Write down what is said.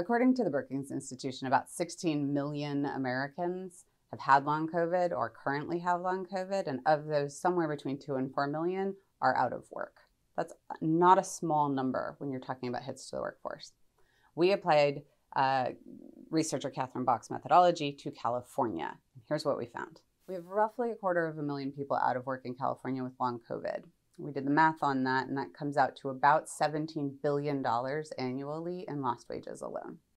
According to the Brookings Institution, about 16 million Americans have had long COVID or currently have long COVID, and of those, somewhere between 2 and 4 million are out of work. That's not a small number when you're talking about hits to the workforce. We applied uh, researcher Catherine Bach's methodology to California. Here's what we found. We have roughly a quarter of a million people out of work in California with long COVID. We did the math on that, and that comes out to about $17 billion annually in lost wages alone.